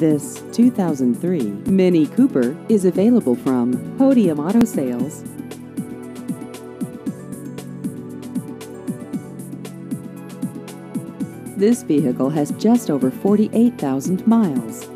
This 2003 Mini Cooper is available from Podium Auto Sales. This vehicle has just over 48,000 miles.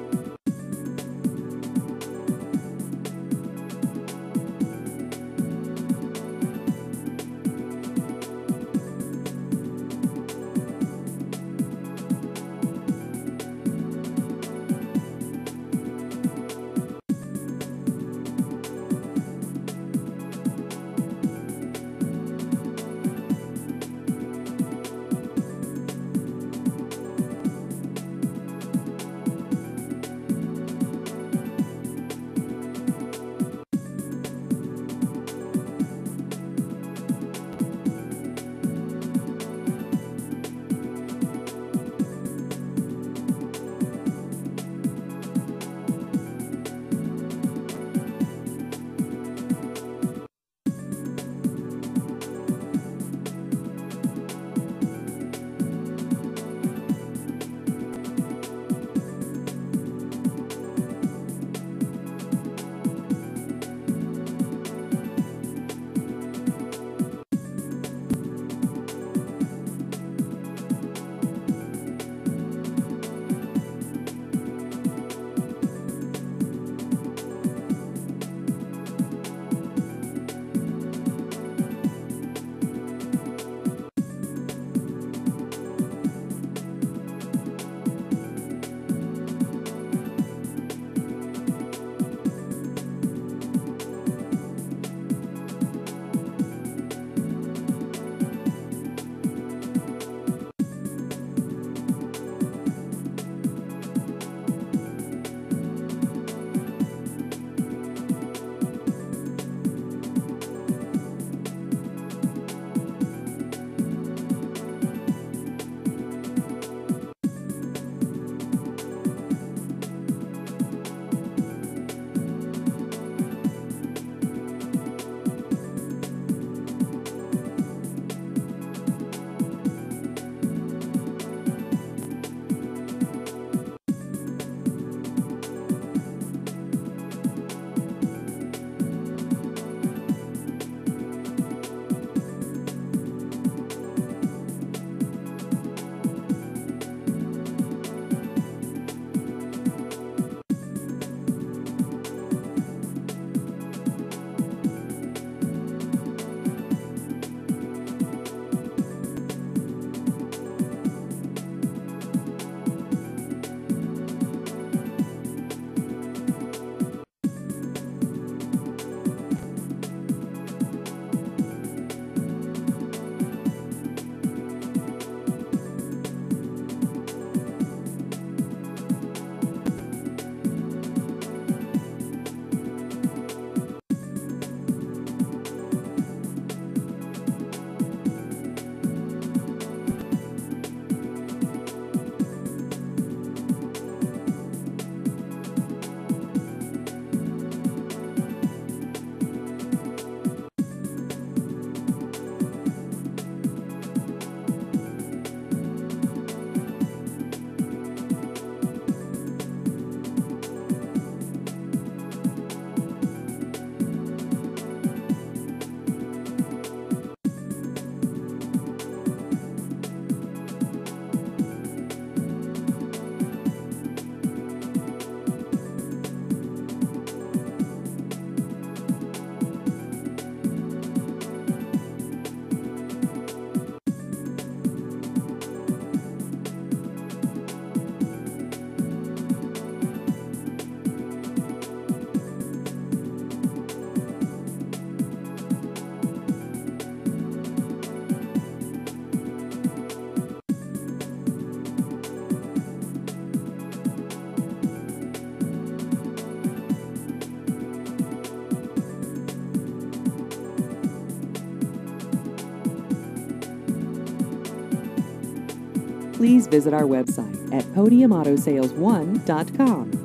Please visit our website at podiumautosales1.com.